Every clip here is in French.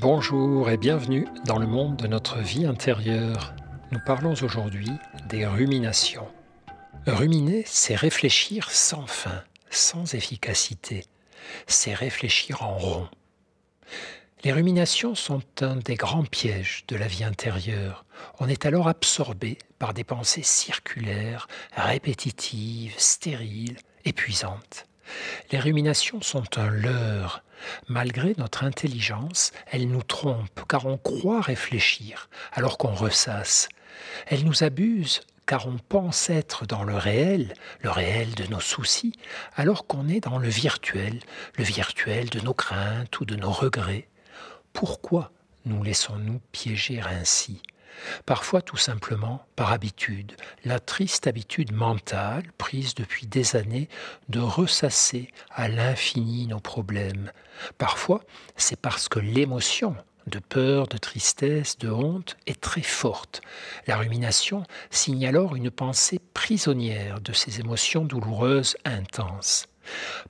Bonjour et bienvenue dans le monde de notre vie intérieure. Nous parlons aujourd'hui des ruminations. Ruminer, c'est réfléchir sans fin, sans efficacité. C'est réfléchir en rond. Les ruminations sont un des grands pièges de la vie intérieure. On est alors absorbé par des pensées circulaires, répétitives, stériles, épuisantes. Les ruminations sont un leurre. Malgré notre intelligence, elles nous trompent car on croit réfléchir alors qu'on ressasse. Elles nous abusent car on pense être dans le réel, le réel de nos soucis, alors qu'on est dans le virtuel, le virtuel de nos craintes ou de nos regrets. Pourquoi nous laissons-nous piéger ainsi? Parfois tout simplement par habitude, la triste habitude mentale, prise depuis des années, de ressasser à l'infini nos problèmes. Parfois c'est parce que l'émotion de peur, de tristesse, de honte est très forte. La rumination signe alors une pensée prisonnière de ces émotions douloureuses intenses.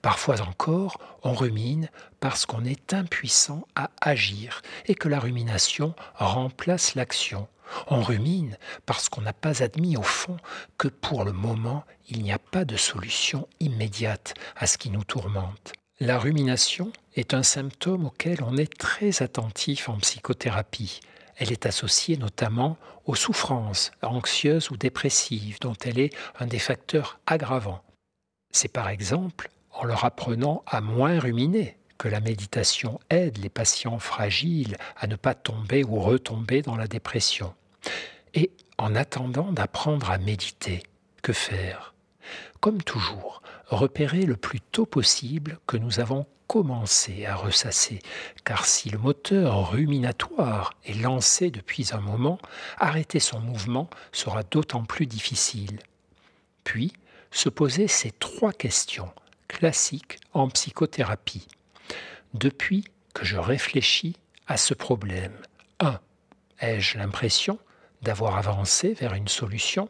Parfois encore, on rumine parce qu'on est impuissant à agir et que la rumination remplace l'action. On rumine parce qu'on n'a pas admis au fond que pour le moment, il n'y a pas de solution immédiate à ce qui nous tourmente. La rumination est un symptôme auquel on est très attentif en psychothérapie. Elle est associée notamment aux souffrances anxieuses ou dépressives dont elle est un des facteurs aggravants. C'est par exemple en leur apprenant à moins ruminer que la méditation aide les patients fragiles à ne pas tomber ou retomber dans la dépression. Et en attendant d'apprendre à méditer, que faire? Comme toujours, repérer le plus tôt possible que nous avons commencé à ressasser, car si le moteur ruminatoire est lancé depuis un moment, arrêter son mouvement sera d'autant plus difficile. Puis, se poser ces trois questions classiques en psychothérapie. Depuis que je réfléchis à ce problème, 1. Ai-je l'impression d'avoir avancé vers une solution?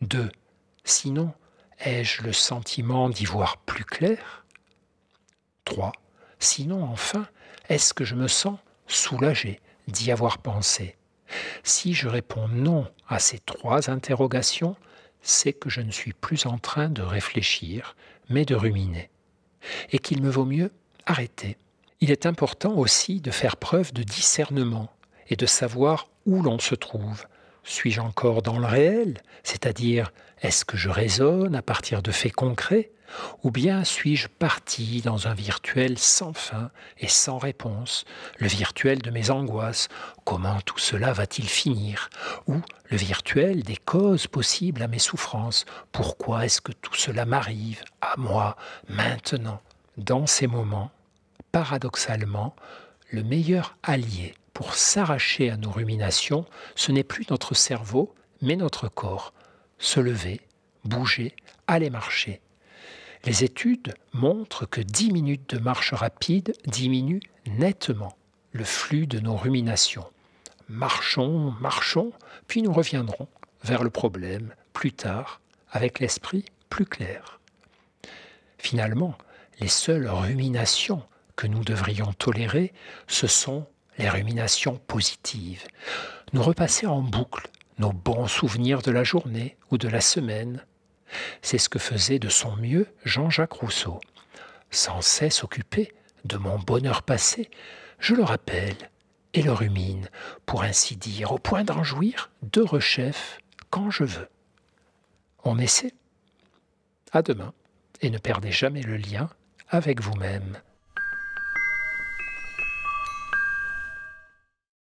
2. Sinon, ai-je le sentiment d'y voir plus clair? 3. Sinon, enfin, est-ce que je me sens soulagé d'y avoir pensé? Si je réponds non à ces trois interrogations, c'est que je ne suis plus en train de réfléchir, mais de ruminer, et qu'il me vaut mieux arrêter. Il est important aussi de faire preuve de discernement et de savoir où l'on se trouve. Suis-je encore dans le réel, c'est-à-dire est-ce que je raisonne à partir de faits concrets, ou bien suis-je parti dans un virtuel sans fin et sans réponse, le virtuel de mes angoisses, comment tout cela va-t-il finir, ou le virtuel des causes possibles à mes souffrances, pourquoi est-ce que tout cela m'arrive, à moi, maintenant? Dans ces moments, paradoxalement, le meilleur allié pour s'arracher à nos ruminations, ce n'est plus notre cerveau, mais notre corps. Se lever, bouger, aller marcher. Les études montrent que 10 minutes de marche rapide diminuent nettement le flux de nos ruminations. Marchons, marchons, puis nous reviendrons vers le problème plus tard, avec l'esprit plus clair. Finalement, les seules ruminations que nous devrions tolérer, ce sont les ruminations positives, nous repasser en boucle nos bons souvenirs de la journée ou de la semaine. C'est ce que faisait de son mieux Jean-Jacques Rousseau. Sans cesse occupé de mon bonheur passé, je le rappelle et le rumine, pour ainsi dire, au point d'en jouir de rechef quand je veux. On essaie. À demain, et ne perdez jamais le lien avec vous-même.